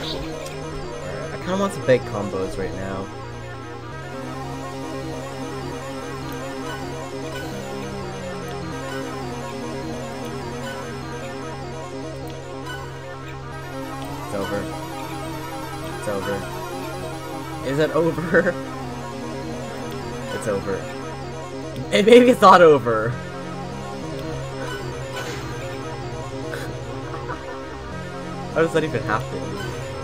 kind of want some big combos right now. It's over. It's over. Is it over? It's over. And maybe it's not over. How does that even happen?